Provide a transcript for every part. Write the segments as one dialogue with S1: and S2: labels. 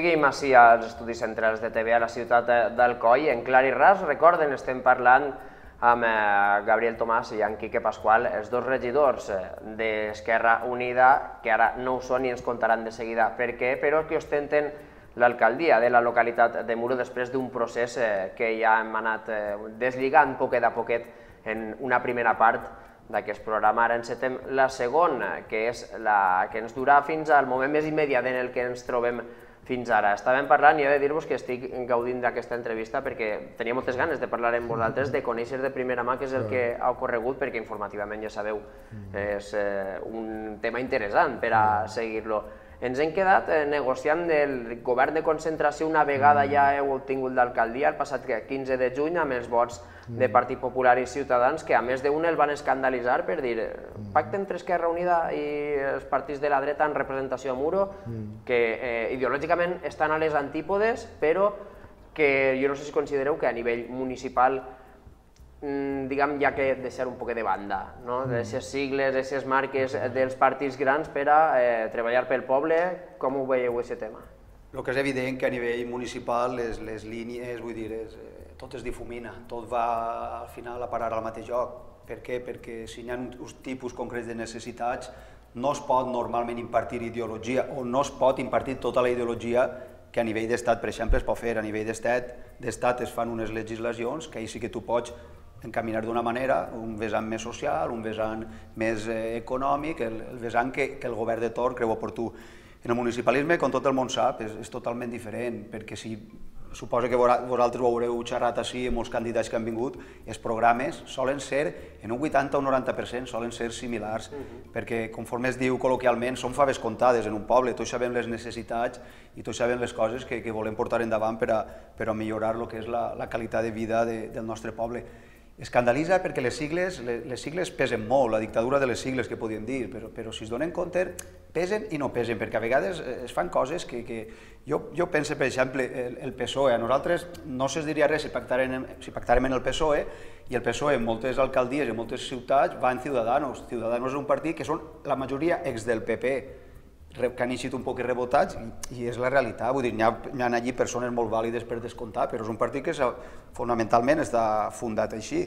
S1: Seguim així als estudis centrals de TV a la ciutat d'Alcoi. En clar i ras, recorden, estem parlant amb eh, Gabriel Tomàs i en Quique Pasqual, els dos regidors eh, d'Esquerra Unida, que ara no ho són i ens contaran de seguida per què, però que ostenten l'alcaldia de la localitat de Muro després d'un procés eh, que ja hem anat deslligant poquet a poquet en una primera part d'aquest programa. Ara encetem la segona, que és la que ens durà fins al moment més immediat en el que ens trobem fins ara. Estàvem parlant i he de dir-vos que estic gaudint d'aquesta entrevista perquè tenia moltes ganes de parlar amb vosaltres, de conèixer de primera mà què és el que ha ocorregut, perquè informativament, ja sabeu, és eh, un tema interessant per a seguir-lo. Ens hem quedat eh, negociant el govern de concentració una vegada ja heu obtingut l'alcaldia el passat 15 de juny amb els vots de mm. Partit Popular i Ciutadans que a més d'un el van escandalitzar per dir mm. pacte entre Esquerra Unida i els partits de la dreta en representació a Muro mm. que eh, ideològicament estan a les antípodes però que jo no sé si considereu que a nivell municipal diguem, ja que deixar un poc de banda, no? Mm. d'aquestes sigles, d'aquestes marques dels partits grans per a eh, treballar pel poble, com ho veieu, aquest tema?
S2: El que és evident que a nivell municipal les, les línies, vull dir, és, eh, tot es difumina, tot va al final a parar al mateix lloc. Per què? Perquè si hi ha uns tipus concrets de necessitats, no es pot normalment impartir ideologia o no es pot impartir tota la ideologia que a nivell d'estat, per exemple, es pot fer. A nivell d'estat, d'estat es fan unes legislacions que ahir sí que tu pots encaminar d'una manera, un vessant més social, un vessant més eh, econòmic, el, el vessant que, que el govern de Tor creu oportú. En el municipalisme, com tot el món sap, és, és totalment diferent, perquè si suposo que vosaltres ho haureu xerrat així amb molts candidats que han vingut, els programes solen ser, en un 80 o un 90%, solen ser similars, uh -huh. perquè conforme es diu col·loquialment, són faves comptades en un poble, tots sabem les necessitats i tots sabem les coses que, que volem portar endavant per a, per a millorar el que és la, la qualitat de vida de, del nostre poble Escandalitza perquè les sigles, les, les sigles pesen molt, la dictadura de les sigles que podíem dir, però, però si es donen compte, pesen i no pesen, perquè a vegades eh, es fan coses que, que jo, jo penso, per exemple, el, el PSOE, a nosaltres no se'ns diria res si pactarem, si pactarem en el PSOE, i el PSOE en moltes alcaldies i en moltes ciutats va en Ciudadanos. Ciudadanos és un partit que són la majoria ex del PP, que han eixit un poc rebotats i, és la realitat, vull dir, hi ha, hi ha allí persones molt vàlides per descomptar, però és un partit que fonamentalment està fundat així.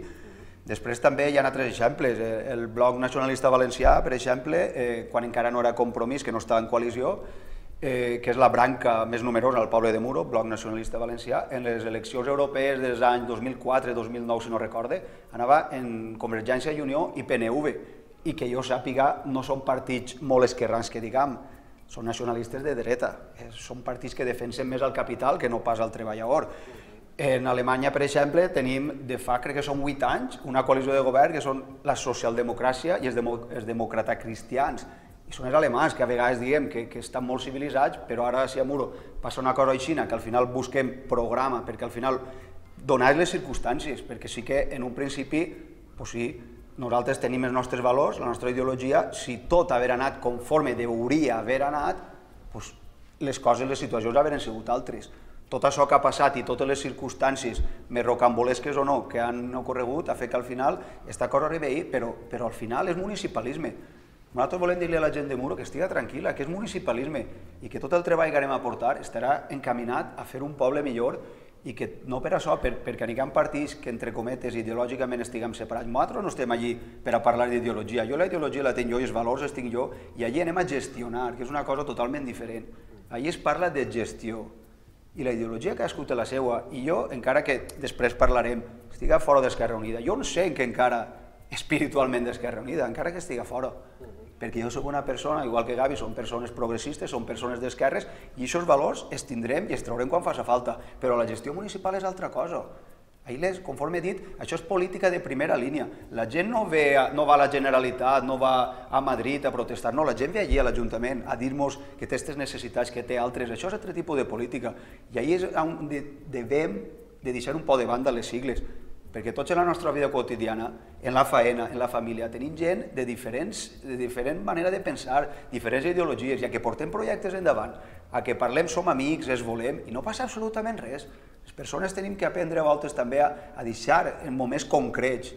S2: Després també hi ha altres exemples, eh, el bloc nacionalista valencià, per exemple, eh, quan encara no era compromís, que no estava en coalició, eh, que és la branca més numerosa al poble de Muro, bloc nacionalista valencià, en les eleccions europees dels anys 2004-2009, si no recorde, anava en Convergència i Unió i PNV, i que jo sàpiga no són partits molt esquerrans que diguem, són nacionalistes de dreta, eh, són partits que defensen més el capital que no pas el treballador. En Alemanya, per exemple, tenim de fa, crec que són 8 anys, una coalició de govern que són la socialdemocràcia i els, demo, els cristians. I són els alemans, que a vegades diem que, que estan molt civilitzats, però ara, si a Muro passa una cosa així, que al final busquem programa, perquè al final donar les circumstàncies, perquè sí que en un principi, pues sí, nosaltres tenim els nostres valors, la nostra ideologia, si tot haver anat conforme deuria haver anat, doncs les coses, les situacions haurien sigut altres. Tot això que ha passat i totes les circumstàncies, més rocambolesques o no, que han ocorregut, ha fet que al final esta cosa arribi ahir, però, però al final és municipalisme. Nosaltres volem dir-li a la gent de Muro que estiga tranquil·la, que és municipalisme i que tot el treball que anem a portar estarà encaminat a fer un poble millor i que no per això, per, perquè n'hi ha partits que, entre cometes, ideològicament estiguem separats. Nosaltres no estem allí per a parlar d'ideologia. Jo la ideologia la tinc jo i els valors els tinc jo i allí anem a gestionar, que és una cosa totalment diferent. Allí es parla de gestió i la ideologia que ha escut la seva, i jo, encara que després parlarem, estiga fora d'Esquerra Unida, jo no sé que encara espiritualment d'Esquerra Unida, encara que estiga fora perquè jo sóc una persona, igual que Gavi, són persones progressistes, són persones d'esquerres, i aquests valors els tindrem i els traurem quan faci falta, però la gestió municipal és altra cosa. Ahir, les, conforme he dit, això és política de primera línia. La gent no, ve, no va a la Generalitat, no va a Madrid a protestar, no, la gent ve allí a l'Ajuntament a dir-nos que té aquestes necessitats, que té altres. Això és altre tipus de política. I ahir és on devem de deixar un poc de banda les sigles perquè tots en la nostra vida quotidiana, en la faena, en la família, tenim gent de diferents, de diferent manera de pensar, diferents ideologies, i a que portem projectes endavant, a que parlem, som amics, es volem, i no passa absolutament res. Les persones tenim que aprendre a voltes també a, a deixar en moments concrets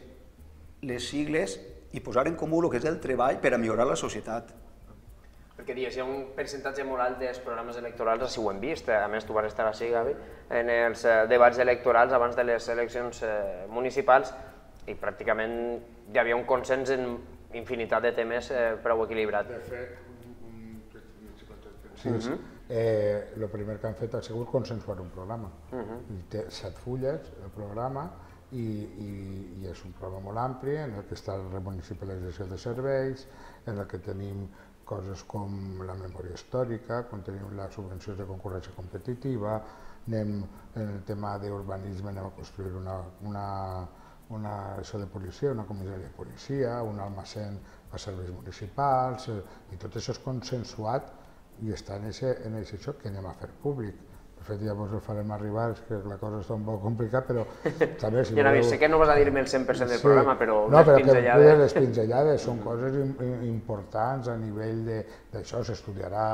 S2: les sigles i posar en comú el que és el treball per a millorar la societat.
S1: Que dius, hi ha un percentatge molt alt dels programes electorals, així ho hem vist, a més tu vas estar així, Gavi, en els eh, debats electorals abans de les eleccions eh, municipals i pràcticament hi havia un consens en infinitat de temes eh, prou equilibrat.
S3: De fet, un, sí, uh -huh. eh, el primer que han fet ha sigut consensuar un programa. Uh -huh. Té set fulles, el programa, i, i, i és un programa molt ampli en el que està la remunicipalització de serveis, en el que tenim coses com la memòria històrica, quan tenim les subvencions de concurrència competitiva, anem en el tema d'urbanisme, anem a construir una, una, una això de policia, una comissaria de policia, un almacén per serveis municipals, eh, i tot això és consensuat i està en aquest xoc que anem a fer públic fet llavors el farem arribar, és que la cosa està un poc complicada, però també si
S1: no, voleu... sé que no vas a dir-me el 100% del sí. programa, però
S3: no, les però pinzellades... Que les pinzellades són coses importants a nivell d'això, s'estudiarà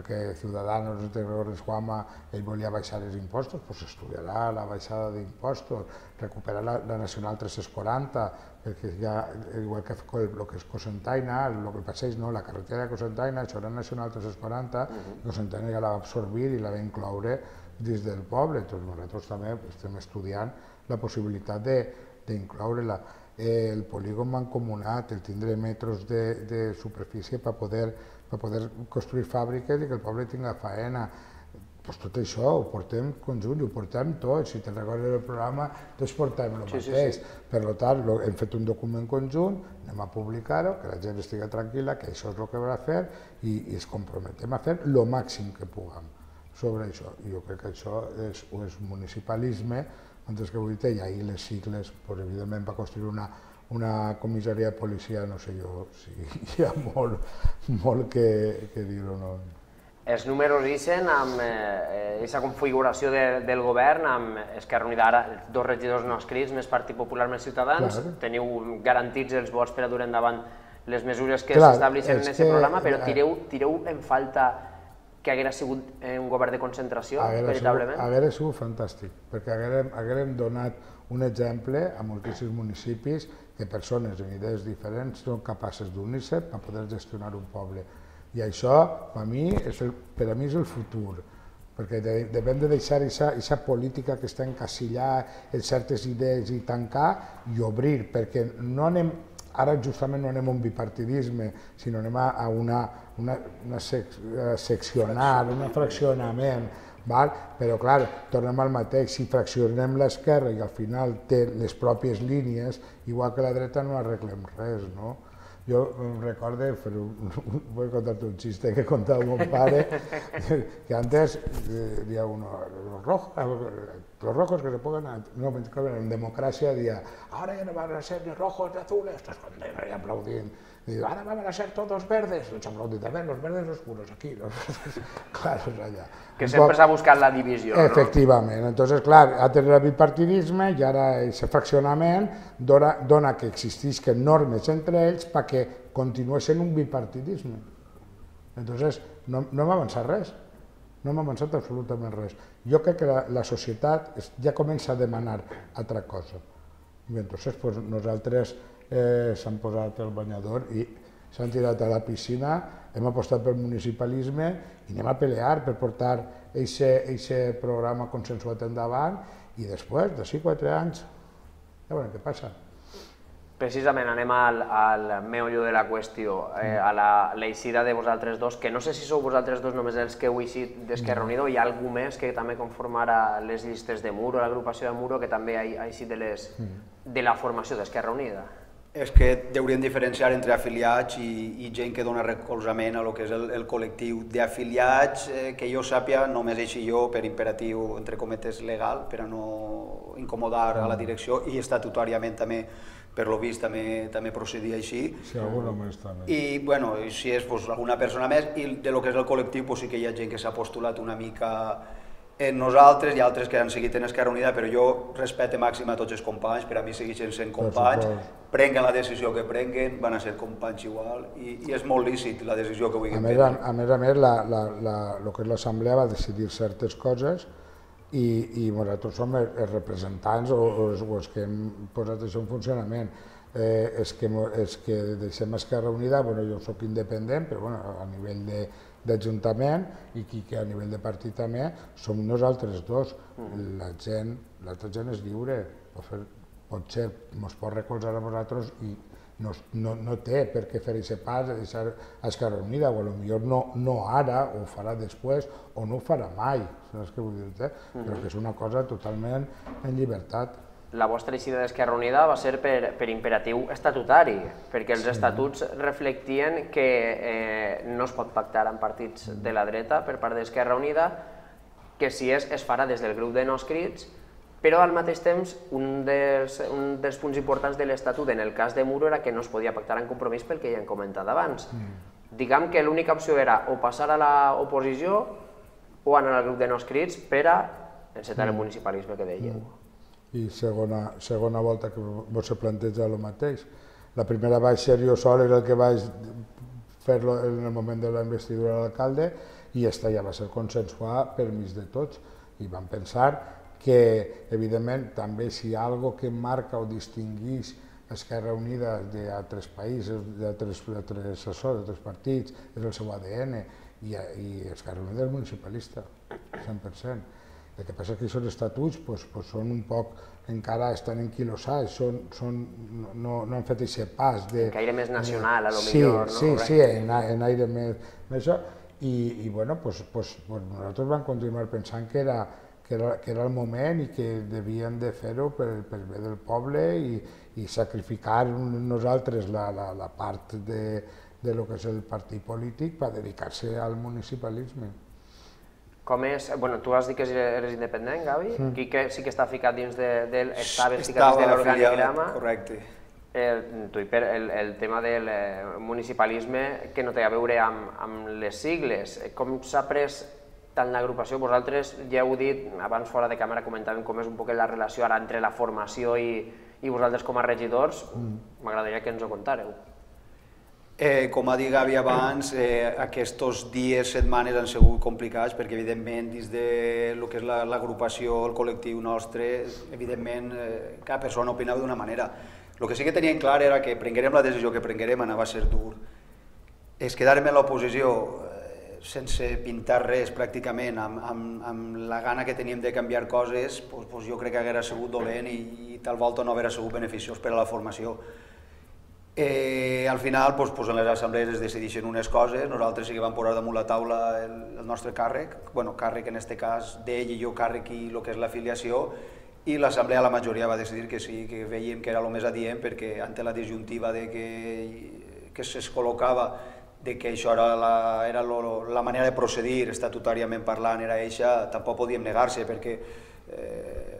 S3: que Ciudadanos de Juama, ell volia baixar els impostos, doncs s'estudiarà la baixada d'impostos, recuperar la, la Nacional 340, perquè ja, igual que el, que és Cosentaina, el que passeix, no? la carretera de Cosentaina, això era Nacional 340, uh -huh. Cosentaina ja la va absorbir i la va incloure dins del poble, doncs nosaltres també estem estudiant la possibilitat d'incloure-la. Eh, el polígon mancomunat, el tindre metres de, de superfície per poder, per poder construir fàbriques i que el poble tinga faena pues tot això ho portem conjunt, ho portem tots, si te'n recordes del programa, tots portem el sí, mateix. Sí, sí. Per tant, hem fet un document conjunt, anem a publicar-ho, que la gent estigui tranquil·la, que això és el que haurà de fer i, i es comprometem a fer el màxim que puguem sobre això. I jo crec que això és, és municipalisme, mentre que avui té, i ahir les sigles, pues, evidentment, va construir una, una comissaria de policia, no sé jo si hi ha molt, molt que, que dir-ho. No
S1: els números ixen amb aquesta eh, configuració de, del govern, amb Esquerra Unida ara, dos regidors no escrits, més Partit Popular, més Ciutadans, Clar. teniu garantits els vots per a dur endavant les mesures que s'estableixen en aquest programa, però eh, tireu, tireu en falta que haguera sigut eh, un govern de concentració, haguera veritablement?
S3: Sigut, haguera sigut fantàstic, perquè haguérem, haguérem donat un exemple a moltíssims municipis que persones amb idees diferents són capaces d'unir-se per poder gestionar un poble i això, per a mi, és el, per a mi és el futur, perquè de, depèn de deixar aquesta política que està encasillada en certes idees i tancar i obrir, perquè no anem, ara justament no anem a un bipartidisme, sinó anem a una, una, una sec, seccionar, un fraccionament, val? però clar, tornem al mateix, si fraccionem l'esquerra i al final té les pròpies línies, igual que la dreta no arreglem res, no? Jo recordo, però vull contar-te un xiste que contava mon pare, que antes eh, dia uno, los rojos, los rojos que se pongan, no, en democràcia dia, ara ja no van a ser ni rojos ni azules, estos cuando aplaudint, y digo, ahora van a ser todos verdes, los aplaudí también, los verdes oscuros aquí, los claros allá.
S1: Que sempre s'ha buscat la divisió,
S3: no? Efectivament, entonces, clar, ha tenir el bipartidisme i ara aquest fraccionament dona, dona que existisquen normes entre ells perquè continuï sent un bipartidisme. Entonces, no, no hem avançat res, no hem avançat absolutament res. Jo crec que la, la societat ja comença a demanar altra cosa. I entonces, pues, nosaltres eh, s'han posat el banyador i s'han tirat a la piscina, hem apostat pel municipalisme i anem a pelear per portar aquest programa consensuat endavant i després, d'ací quatre anys, ja veurem què passa.
S1: Precisament anem al, al meollo de la qüestió, eh, a la l'eixida de vosaltres dos, que no sé si sou vosaltres dos només els que heu eixit d'Esquerra Unida, hi ha algú més que també conformarà les llistes de Muro, l'agrupació de Muro, que també ha, ha eixit de, les, de la formació d'Esquerra Unida.
S2: És que hauríem diferenciar entre afiliats i, i gent que dona recolzament a lo que és el, el col·lectiu. D'afiliats, eh, que jo sàpia, només eixi jo per imperatiu, entre cometes, legal, per a no incomodar a la direcció, i estatutàriament també, per lo vist, també, també procedia així.
S3: Si alguna més també.
S2: I, bueno, si és pues, alguna persona més, i de lo que és el col·lectiu, pues, sí que hi ha gent que s'ha postulat una mica en nosaltres i altres que han seguit en Esquerra Unida, però jo respecte màxim a tots els companys, per a mi segueixen sent companys, prenguen la decisió que prenguen, van a ser companys igual, i, i és molt lícit la decisió que vulguin
S3: prendre. A, a més a més, la, la, la, el que és l'Assemblea va decidir certes coses i, i nosaltres som els representants o, o, els, o els que hem posat això en funcionament. eh, és, que, és que deixem Esquerra Unida, bueno, jo sóc independent, però bueno, a nivell de, d'Ajuntament i qui que a nivell de partit també som nosaltres dos. Mm. La gent, l'altra gent és lliure, pot, fer, pot ser, ens pot recolzar a vosaltres i no, no, no té per què fer aquest pas de deixar Esquerra Unida, o potser no, no ara, o farà després, o no ho farà mai, saps què vull dir? Eh? Mm -hmm. Però que és una cosa totalment en llibertat
S1: la vostra eixida d'Esquerra Unida va ser per, per imperatiu estatutari, perquè els sí. estatuts reflectien que eh, no es pot pactar amb partits de la dreta per part d'Esquerra Unida, que si és, es farà des del grup de no escrits, però al mateix temps un dels, un dels punts importants de l'Estatut en el cas de Muro era que no es podia pactar en compromís pel que ja hem comentat abans. Mm. Diguem que l'única opció era o passar a l'oposició o anar al grup de no escrits per a encetar mm. el municipalisme que dèieu. Mm
S3: i segona, segona volta que vos se planteja el mateix. La primera vaig ser jo sol, era el que vaig fer-lo en el moment de la investidura de l'alcalde i esta ja va ser consensuada per mig de tots i vam pensar que, evidentment, també si hi ha algo que marca o distingueix Esquerra Unida d'altres països, d'altres assessors, d'altres partits, és el seu ADN, i, i Esquerra Unida és municipalista, 100%. El que passa és que aquests estatuts pues, pues són un poc, encara estan enquilosats, són, són, no, no han fet aquest pas de...
S1: En aire més nacional, a lo
S3: sí,
S1: millor,
S3: no? Sí, sí, en, en aire més, més això, i, i bueno, pues, pues, pues nosaltres vam continuar pensant que era, que era, que era el moment i que devien de fer-ho per, per bé del poble i, i sacrificar nosaltres la, la, la part de, de lo que és el partit polític per dedicar-se al municipalisme.
S1: Com és, bueno, tu has dit que eres independent, Gavi, mm. Quique sí que està ficat dins de, del, estava ficat dins de l'organigrama.
S2: Correcte.
S1: El, Twitter, el, el tema del eh, municipalisme que no té a veure amb, amb les sigles. Com s'ha pres tant l'agrupació, vosaltres ja heu dit, abans fora de càmera comentàvem com és un poc la relació ara entre la formació i, i vosaltres com a regidors, mm. m'agradaria mm. que ens ho contàreu.
S2: Eh, com ha dit Gavi abans, eh, aquests dies, setmanes han sigut complicats perquè evidentment dins de lo que és l'agrupació, la, el col·lectiu nostre, evidentment eh, cada persona opinava d'una manera. El que sí que teníem clar era que prenguérem la decisió que prenguérem anava a ser dur. És quedar-me a l'oposició sense pintar res pràcticament, amb, amb, amb la gana que teníem de canviar coses, pues, pues jo crec que haguera sigut dolent i, i tal volta no haguera sigut beneficiós per a la formació. Eh, al final, doncs, doncs en les assemblees es decideixen unes coses, nosaltres sí que vam posar damunt la taula el, el nostre càrrec, bueno, càrrec en aquest cas d'ell i jo càrrec i el que és l'afiliació, i l'assemblea la majoria va decidir que sí, que veiem que era el més adient perquè ante la disjuntiva de que, que es col·locava de que això era la, era lo, la manera de procedir estatutàriament parlant, era eixa, tampoc podíem negar-se perquè eh,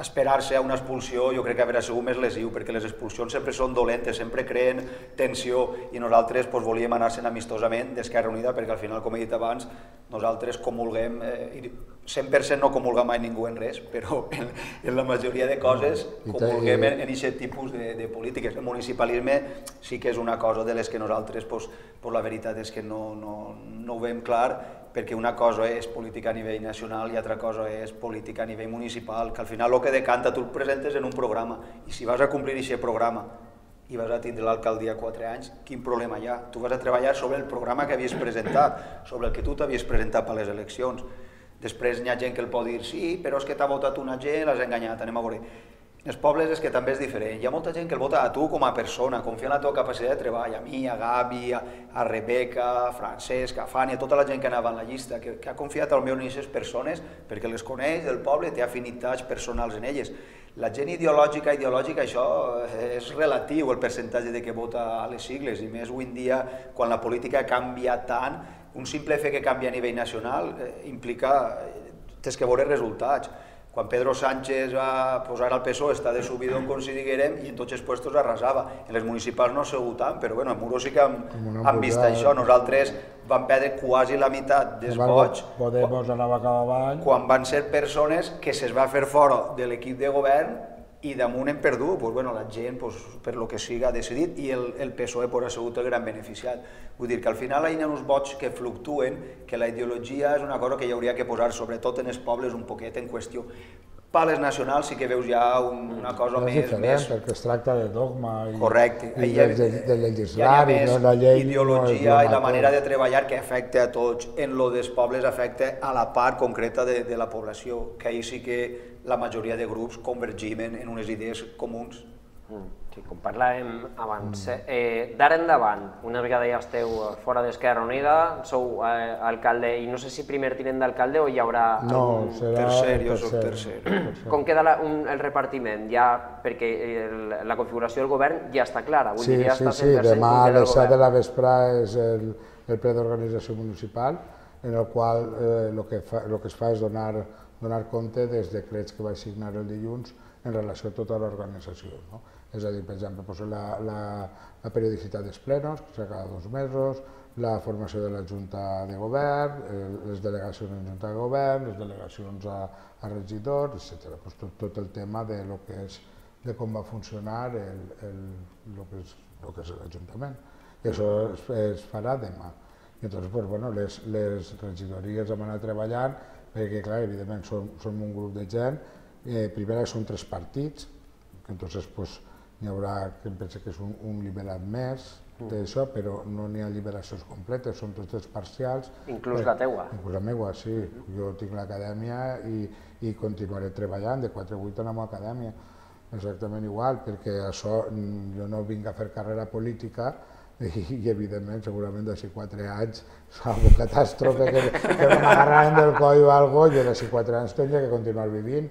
S2: esperar-se a una expulsió jo crec que haurà sigut més lesiu, perquè les expulsions sempre són dolentes, sempre creen tensió i nosaltres pues, volíem anar-se'n amistosament d'Esquerra Unida perquè al final, com he dit abans, nosaltres comulguem, eh, 100% no comulga mai ningú en res, però en, en la majoria de coses comulguem en aquest tipus de, de polítiques. El municipalisme sí que és una cosa de les que nosaltres, pues, pues la veritat és que no, no, no ho veiem clar perquè una cosa és política a nivell nacional i altra cosa és política a nivell municipal, que al final el que decanta tu el presentes en un programa i si vas a complir aquest programa i vas a tindre l'alcaldia 4 anys, quin problema hi ha? Tu vas a treballar sobre el programa que havies presentat, sobre el que tu t'havies presentat per les eleccions. Després hi ha gent que el pot dir, sí, però és que t'ha votat una gent, l'has enganyat, anem a veure els pobles és que també és diferent. Hi ha molta gent que el vota a tu com a persona, confia en la teva capacitat de treball, a mi, a Gavi, a, a Rebeca, a Francesc, a Fanny, a tota la gent que anava en la llista, que, que ha confiat al meu en aquestes persones perquè les coneix del poble, té afinitats personals en elles. La gent ideològica, ideològica, això és relatiu, el percentatge de que vota a les sigles, i més avui en dia, quan la política canvia tant, un simple fet que canvia a nivell nacional eh, implica, eh, tens que veure resultats quan Pedro Sánchez va posar al PSOE està de subidon, com si diguérem, i en tots els puestos arrasava. En les municipals no ha sigut tant, però bueno, en Muro sí que hem, hem vist això. Nosaltres vam perdre quasi la meitat dels vots.
S3: Avall.
S2: Quan van ser persones que se's va fer fora de l'equip de govern i damunt hem perdut, pues, bueno, la gent pues, per lo que siga ha decidit i el, el PSOE pues, ha sigut el gran beneficiat. Vull dir que al final hi ha uns vots que fluctuen, que la ideologia és una cosa que hi hauria que posar sobretot en els pobles un poquet en qüestió. Per les nacionals sí que veus ja un, una cosa
S3: és
S2: més...
S3: diferent,
S2: més
S3: perquè es tracta de dogma i,
S2: Correcte.
S3: i de, de, de legislar,
S2: ha
S3: i no la llei
S2: ideologia
S3: no és
S2: i la manera de treballar que afecta a tots. En lo dels pobles afecta a la part concreta de, de la població, que ahir sí que la majoria de grups convergim en, en unes idees comuns.
S1: Sí, com parlàvem abans. Mm. Eh, D'ara endavant, una vegada ja esteu eh, fora d'Esquerra Unida, sou eh, alcalde, i no sé si primer tinent d'alcalde o hi haurà...
S3: No,
S1: algun-
S3: serà
S2: tercer,
S3: el
S2: jo soc tercer.
S1: Com queda la, un, el repartiment? Ja, perquè el, la configuració del govern ja està clara, vull
S3: Sí,
S1: dir, ja
S3: sí,
S1: està
S3: sí,
S1: 100%
S3: demà a les 7 de la vesprà és el, el ple d'organització municipal, en el qual eh, lo, que fa, lo que es fa és donar, donar compte dels decrets que vaig signar el dilluns en relació a tota l'organització. No? És a dir, per exemple, doncs la, la, la periodicitat dels plenos, que cada dos mesos, la formació de la Junta de Govern, eh, les delegacions en Junta de Govern, les delegacions a, a regidors, etc. Pues tot, tot el tema de lo que és de com va funcionar el, el, lo que és, lo que és l'Ajuntament. I això es, es farà demà. I entonces, pues, bueno, les, les regidories hem anat treballant, perquè, clar, evidentment, som, som un grup de gent, eh, primera són tres partits, entonces, pues, n'hi haurà que em pensa que és un, un liberat més d'això, però no n'hi ha liberacions completes, són totes parcials.
S1: Inclús
S3: Eh,
S1: la teua.
S3: Inclús la meua, sí. Jo tinc l'acadèmia i, i continuaré treballant, de 4 a 8 anem a l'acadèmia, exactament igual, perquè això mm, jo no vinc a fer carrera política i, i evidentment, segurament d'ací 4 anys una catàstrofe que, que m'agarraran del coll o algo, jo d'ací 4 anys tindria que continuar vivint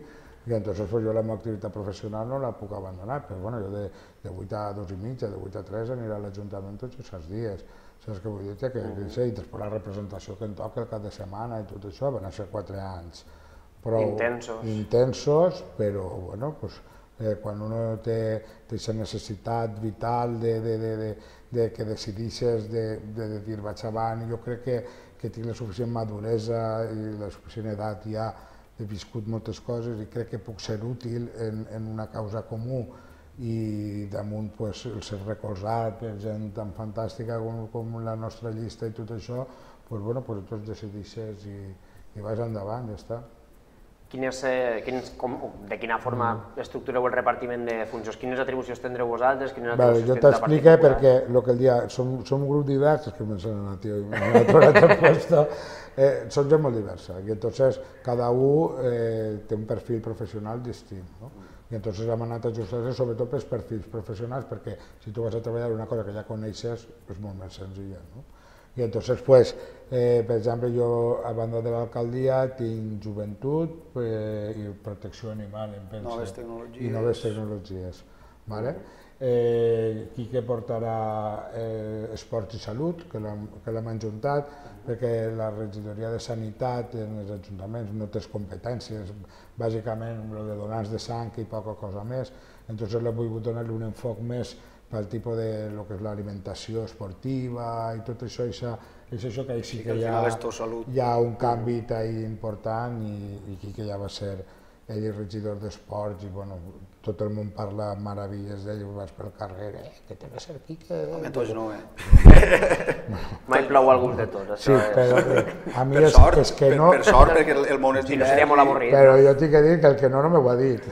S3: i entonces pues, jo la meva activitat professional no la puc abandonar, però bueno, jo de, de 8 a 2 i mitja, de 8 a 3 aniré a l'Ajuntament tots els dies. Saps què vull dir? Que, que sí, i després la representació que em toca el cap de setmana i tot això, van a ser 4 anys. Prou
S1: Intensos.
S3: intensos, però bueno, pues, eh, quan uno té aquesta necessitat vital de, de, de, de, de que decidixes de, de, de dir vaig avant, jo crec que, que tinc la suficient maduresa i la suficient edat ja, he viscut moltes coses i crec que puc ser útil en, en una causa comú i damunt pues, el ser recolzat per gent tan fantàstica com, com la nostra llista i tot això, pues, bueno, pues, tu decidixes i, i vas endavant, ja està.
S1: Quines, eh, quins, com, de quina forma
S3: Mm.
S1: estructureu el repartiment de funcions? Quines atribucions tindreu vosaltres? Quines
S3: Vale,
S1: atribucions
S3: jo
S1: tindrà el
S3: t'explico perquè lo que el dia, som, som un grup divers, és que me sona tio, me ha aturat el puesto, eh, som gent molt diversa i entonces cada un eh, té un perfil professional distint. No? I entonces hem anat ajustant sobretot pels perfils professionals perquè si tu vas a treballar una cosa que ja coneixes és molt més senzilla. No? I entonces, pues, eh, per exemple, jo a banda de l'alcaldia tinc joventut eh, i protecció animal, em penso.
S2: Noves tecnologies.
S3: I noves tecnologies. Vale? Eh, Quique portarà eh, esports i salut, que l'hem que l'hem ajuntat, perquè la regidoria de sanitat en els ajuntaments no té competències, bàsicament el de donants de sang i poca cosa més, entonces l'hem volgut donar-li un enfoc més pel tipus de lo que és l'alimentació esportiva i tot això, això, és això que sí,
S2: Sí, que
S3: que hi ha, hi ha un canvi important i, i Quique ja va ser ell és regidor d'esports i bueno, tot el món parla meravilles d'ell, vas pel carrer, eh, que té que ser Quique.
S2: Home, tots no, eh?
S1: Mai plou algú de tots,
S3: Sí,
S1: això és...
S3: però eh, a mi
S2: Per
S3: és,
S2: sort,
S3: és que
S2: per,
S3: no...
S2: per sort, perquè el, el món és divers.
S1: seria molt avorrit.
S3: Però jo tinc que dir que el que no, no m'ho ha dit.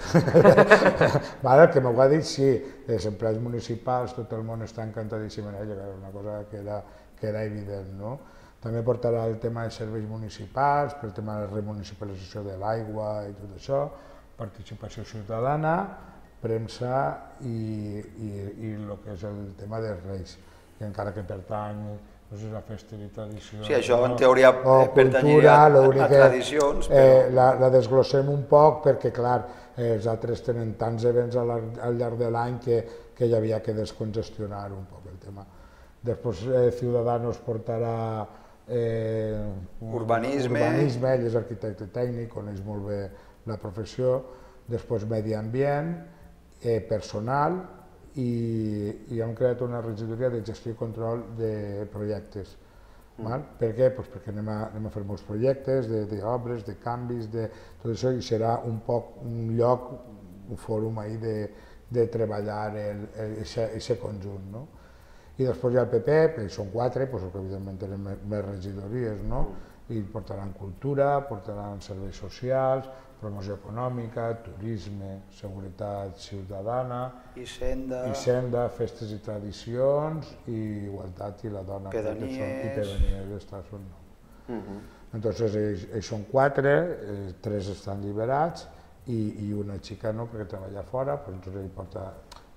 S3: vale, el que m'ho ha dit, sí, els empleats municipals, tot el món està encantadíssim en ella, una cosa que era, que era evident, no? També portarà el tema de serveis municipals, per el tema de remunicipalització de l'aigua i tot això, participació ciutadana, premsa i, i, i el que és el tema dels reis, que encara que pertany doncs, a la festa i tradició.
S2: Sí, això en teoria
S3: o
S2: eh, pertanyeria
S3: cultura,
S2: a- a tradicions,
S3: eh,
S2: però-
S3: la, la desglossem un poc perquè, clar, eh, els altres tenen tants events al, al llarg de l'any que, que hi havia que descongestionar un poc el tema. Després eh, Ciudadanos portarà eh,
S2: Urbanisme.
S3: urbanisme, ell és arquitecte tècnic, coneix molt bé la professió, després medi ambient, eh, personal i, i hem creat una regidoria de gestió i control de projectes. Val? Per què? Pues perquè anem a, anem a fer molts projectes d'obres, de, de canvis, de tot això, i serà un poc un lloc, un fòrum ahí de, de treballar aquest conjunt. No? I després hi ha el PP, que són quatre, pues, que evidentment tenen més, regidories, no? I portaran cultura, portaran serveis socials, promoció econòmica, turisme, seguretat ciutadana,
S2: Hisenda,
S3: Hisenda, festes i tradicions, i igualtat i la dona. que són- I
S2: Pedanies.
S3: pedanies, estas són nou.
S1: Mhm.
S3: Entonces ells, ells són quatre, eh, tres estan liberats i, i una xica no, perquè treballa fora, però entonces ell porta,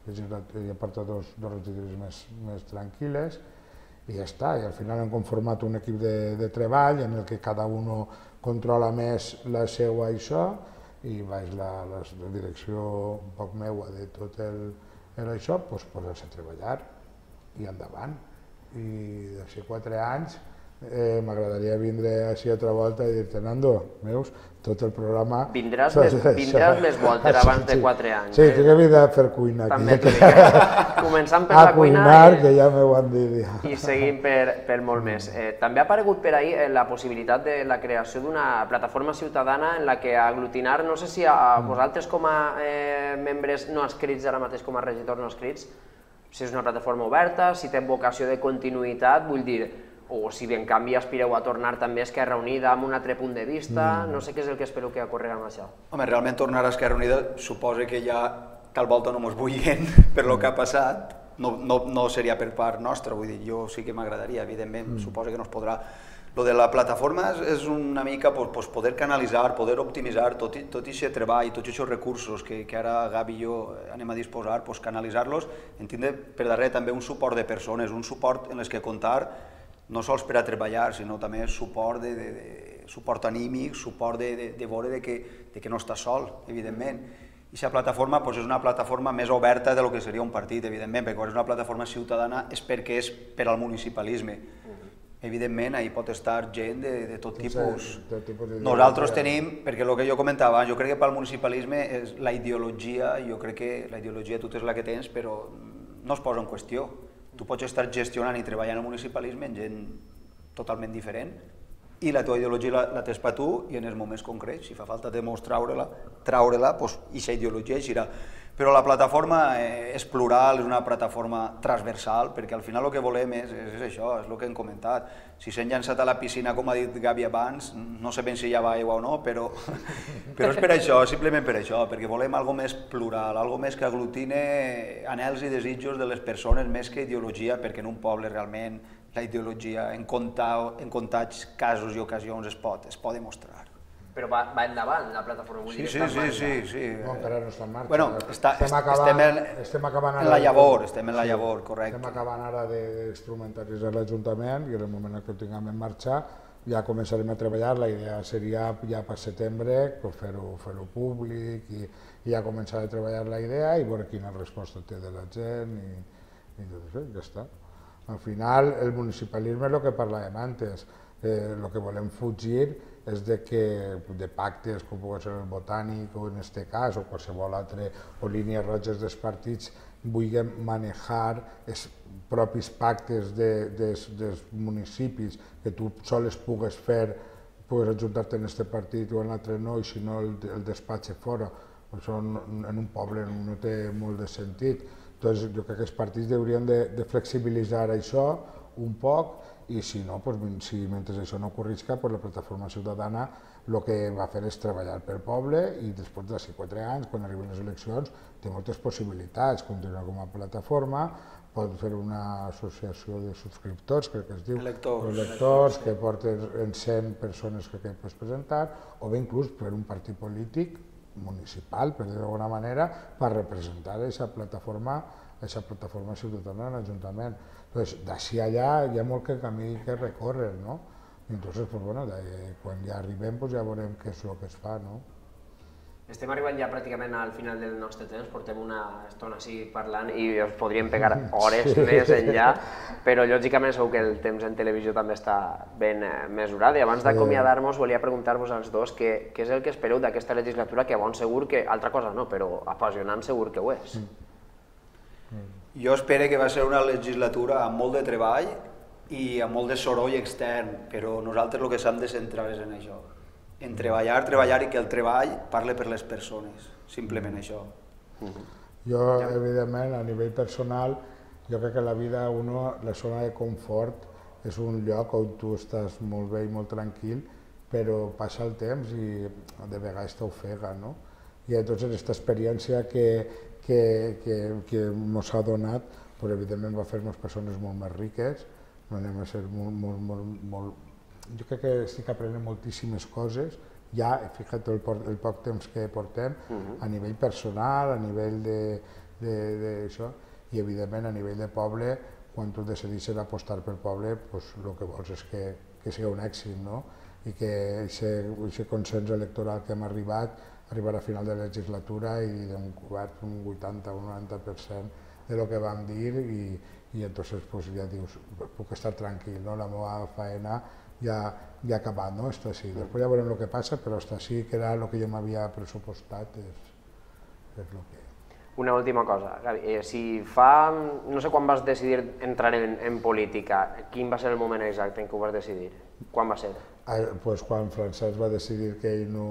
S3: ella porta dos, dos més, més tranquil·les i ja està, i al final hem conformat un equip de, de treball en el que cada un controla més la seva això i baix la, la, la direcció un poc meua de tot el, el això, doncs posar-se a treballar i endavant. I d'ací quatre anys eh, m'agradaria vindre així altra volta i dir-te, Nando, veus, tot el programa...
S1: Vindràs
S3: saps
S1: més-
S3: això?"
S1: vindràs més voltes abans de quatre anys,
S3: Sí,
S1: eh?
S3: tinc que vindre a fer cuina.
S1: També
S3: que,
S1: t'ho dic. Començant per
S3: a
S1: la cuina
S3: cuinar,
S1: i-
S3: que ja m'ho han dit. Ja.
S1: i seguim per, per molt més. Eh, també ha aparegut per ahir eh, la possibilitat de la creació d'una plataforma ciutadana en la que aglutinar, no sé si a, a vosaltres com a eh, membres no escrits ara mateix, com a regidors no escrits, si és una plataforma oberta, si té vocació de continuïtat, vull dir, o si en canvi aspireu a tornar també a Esquerra Unida amb un altre punt de vista, no sé què és el que espereu que ocorrerà amb això.
S2: Home, realment tornar a Esquerra Unida suposa que ja tal volta no mos bullien per lo que ha passat, no, no, no seria per part nostra, vull dir, jo sí que m'agradaria, evidentment, mm. suposa que no es podrà. Lo de la plataforma és, és una mica pues, pues, poder canalitzar, poder optimitzar tot, i- tot aquest treball, tots aquests recursos que, que ara Gavi i jo anem a disposar, pues, canalitzar-los, en tindre per darrere també un suport de persones, un suport en les que comptar no sols per a treballar, sinó també suport, de, de, de, suport anímic, suport de, de, de veure de que, de que no està sol, evidentment. I aquesta plataforma pues, és una plataforma més oberta de lo que seria un partit, evidentment, perquè quan és una plataforma ciutadana és perquè és per al municipalisme. Evidentment, ahí pot estar gent de, de tot tipus.
S3: tot tipus d'ideologia.
S2: Nosaltres tenim, perquè el que jo comentava, jo crec que pel municipalisme és la ideologia, jo crec que la ideologia tu tens la que tens, però no es posa en qüestió. Tu pots estar gestionant i treballant al municipalisme amb gent totalment diferent i la teva ideologia la, la tens per tu i en els moments concrets, si fa falta demostrar-la, traure-la, doncs, aquesta ideologia eixirà. Però la plataforma eh, és plural, és una plataforma transversal, perquè al final el que volem és, és, és això, és el que hem comentat. Si s'han llançat a la piscina, com ha dit Gavi abans, no sé ben si hi ha aigua o no, però, però és per això, simplement per això, perquè volem algo més plural, algo més que aglutine anels i desitjos de les persones més que ideologia, perquè en un poble realment la ideologia en, comptar, en comptats casos i ocasions es pot, es pot demostrar.
S1: Però va, va endavant la plataforma, vull
S2: Sí,
S1: dir,
S2: sí,
S1: en
S2: sí,
S1: marxa.
S2: sí, sí.
S3: No, encara no està en marxa.
S2: Bueno, està,
S3: estem acabant,
S2: estem, en,
S3: estem acabant
S2: en
S3: ara
S2: la
S3: de-
S2: llavor, estem en la llavor, correcte.
S3: Estem acabant ara de- d'instrumentalitzar l'Ajuntament i en el moment en què ho tinguem en marxa ja començarem a treballar. La idea seria ja per setembre pues, fer-ho fer públic i, i ja començar a treballar la idea i veure quina resposta té de la gent i, i tot això, ja està. Al final, el municipalisme és el que parlàvem antes. Eh, el que volem fugir és de que de pactes com pugui ser el botànic o en este cas o qualsevol altre o línies roges dels partits vulguem manejar els propis pactes de, des, dels municipis que tu sols pugues fer pugues ajuntar-te en este partit o en l'altre no i si no el, el despatxe fora. Això en un poble no té molt de sentit. Doncs jo crec que els partits haurien de, de flexibilitzar això un poc i si no, doncs, si mentre això no ocorrisca, doncs la plataforma ciutadana el que va fer és treballar pel poble i després de 4 anys, quan arriben les eleccions, té moltes possibilitats, continuar com a plataforma, pot fer una associació de subscriptors, crec que es diu,
S2: Electors.
S3: electors que porten en 100 persones que, que pots presentar, o bé inclús per un partit polític municipal, per dir-ho d'alguna manera, per representar aquesta plataforma, aquesta plataforma ciutadana en l'Ajuntament. Entonces, d'ací allà hi ha molt que camí que recórrer, no? Entonces, pues, bueno, quan ja arribem pues, ja veurem què és el que es fa, no?
S1: Estem arribant ja pràcticament al final del nostre temps, portem una estona així parlant i us podríem pegar hores sí. més enllà, però lògicament segur que el temps en televisió també està ben eh, mesurat. I abans d'acomiadar-nos volia preguntar-vos als dos què, què és el que espereu d'aquesta legislatura, que bon segur que, altra cosa no, però apassionant segur que ho és.
S2: Jo espero que va ser una legislatura amb molt de treball i amb molt de soroll extern, però nosaltres el que s'hem de centrar és en això, en treballar, treballar i que el treball parle per les persones, simplement això.
S3: Jo, evidentment, a nivell personal, jo crec que la vida, uno, la zona de confort és un lloc on tu estàs molt bé i molt tranquil, però passa el temps i de vegades t'ofega, no? I entonces aquesta experiència que, que, que, que ens ha donat, pues, evidentment va fer-nos persones molt més riques, no anem a ser molt, molt, molt, molt... Jo crec que estic aprenent moltíssimes coses, ja, fixa't el, el poc temps que portem, uh -huh. a nivell personal, a nivell de, de, de això, i evidentment a nivell de poble, quan tu decidissis apostar pel poble, pues, el que vols és que, que sigui un èxit, no? i que aquest consens electoral que hem arribat, arribar a final de legislatura i hem cobert un 80 o un 90% de lo que vam dir i, i entonces pues, ja dius, puc estar tranquil, no? la meva faena ja, ja ha acabat, no? Esto sí. Després ja veurem el que passa, però hasta sí que era el que jo m'havia pressupostat, és, és el que...
S1: Una última cosa, Gavi. Eh, si fa, no sé quan vas decidir entrar en, en política, quin va ser el moment exacte en què ho vas decidir? Quan va ser?
S3: Eh, pues quan Francesc va decidir que ell no,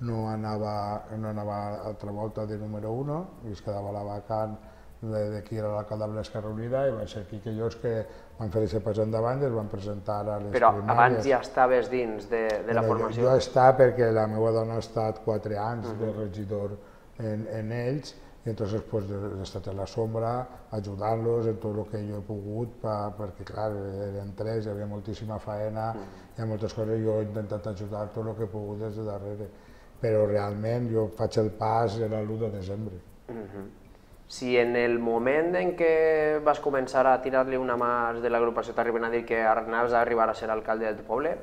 S3: no, anava, no anava a altra volta de número 1 i es quedava la vacant qui era l'alcalde de l'Esquerra Unida i va ser Quique i que van fer aquest pas endavant i es van presentar a les
S1: Però
S3: primàries.
S1: abans ja estaves dins de, de la formació?
S3: Jo, jo està perquè la meva dona ha estat 4 anys uh -huh. de regidor en, en ells i entonces pues, he estat en la sombra ajudant-los en tot el que jo he pogut pa, perquè clar, eren tres, hi havia moltíssima faena, mm. hi ha moltes coses jo he intentat ajudar tot el que he pogut des de darrere però realment jo faig el pas en l'1 de desembre. Mm -hmm.
S1: Si en el moment en què vas començar a tirar-li una mà de l'agrupació t'arriben a dir que anaves a arribar a ser alcalde del teu poble,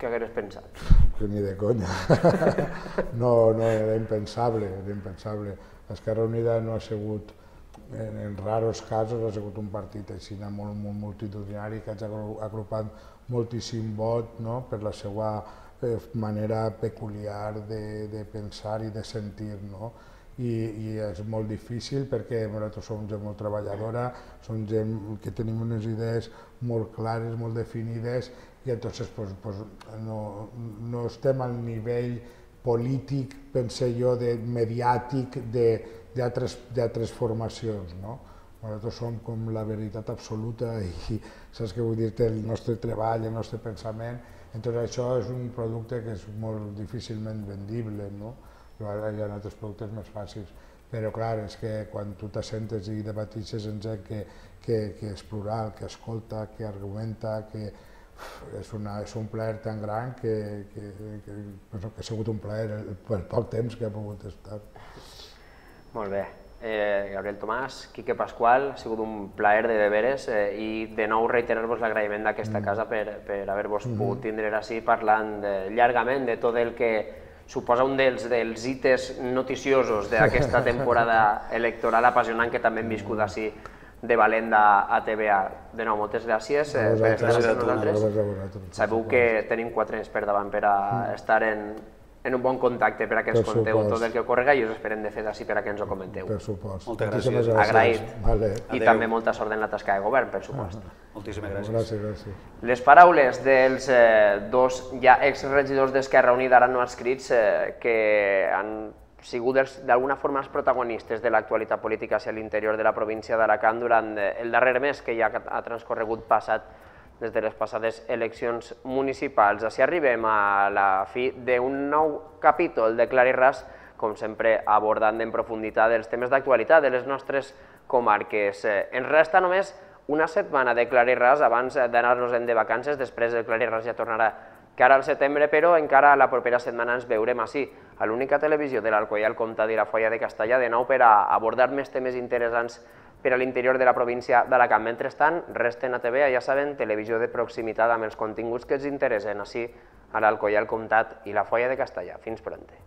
S1: què hagueres pensat?
S3: Que ni de conya. no, no, era impensable, era impensable Esquerra Unida no ha sigut, en, en raros casos, ha sigut un partit així molt, molt multitudinari que ha agrupat moltíssim vot no? per la seva eh, manera peculiar de, de pensar i de sentir. No? I, i és molt difícil perquè nosaltres som gent molt treballadora, som gent que tenim unes idees molt clares, molt definides i entonces pues, pues, no, no estem al nivell polític, pense jo, de, mediàtic d'altres formacions. No? Nosaltres som com la veritat absoluta i saps què vull dir-te? El nostre treball, el nostre pensament, entonces això és un producte que és molt difícilment vendible, no? Hi ha altres productes més fàcils. Però clar, és que quan tu t'assentes i debatixes amb gent que, que, que és plural, que escolta, que argumenta, que, és, una, és un plaer tan gran que, que, que, que, que ha sigut un plaer el poc temps que ha pogut estar.
S1: Molt bé. Eh, Gabriel Tomàs, Quique Pasqual, ha sigut un plaer de veres eh, i de nou reiterar-vos l'agraïment d'aquesta mm. casa per, per haver-vos mm. pogut tindre així parlant de, llargament de tot el que suposa un dels, dels hites noticiosos d'aquesta temporada electoral apassionant que també hem viscut així de valent a, a TVA. De nou, moltes gràcies eh, per estar amb nosaltres. Sabeu que tenim quatre anys per davant per a mm. estar en, en un bon contacte per a que ens per conteu supost. tot el que ocorrega i us esperem de fet així per a que ens ho comenteu.
S3: Per supost.
S2: Moltes gràcies.
S1: Agraït. Vale. I Adeu. també molta sort en la tasca de govern, per supost.
S2: -huh. Moltíssimes gràcies.
S3: Gràcies, gràcies.
S1: Les paraules dels eh, dos ja exregidors d'Esquerra Unida, ara no escrits, eh, que han sigut d'alguna forma els protagonistes de l'actualitat política hacia l'interior de la província d'Alacant durant eh, el darrer mes que ja ha transcorregut passat des de les passades eleccions municipals. Així arribem a la fi d'un nou capítol de Clariras, com sempre abordant en profunditat els temes d'actualitat de les nostres comarques. Eh, ens resta només una setmana de Clariras abans d'anar-nos-en de vacances, després el Clariras ja tornarà cara al setembre, però encara la propera setmana ens veurem així, a l'única televisió de l'Alcoia, el Comtat i la Folla de Castellà, de nou per a abordar més temes interessants per a l'interior de la província d'Alacant. Mentrestant, resten a TV, ja saben, televisió de proximitat amb els continguts que els interessen, així a l'Alcoia, el Comtat i la Folla de Castellà. Fins pronte.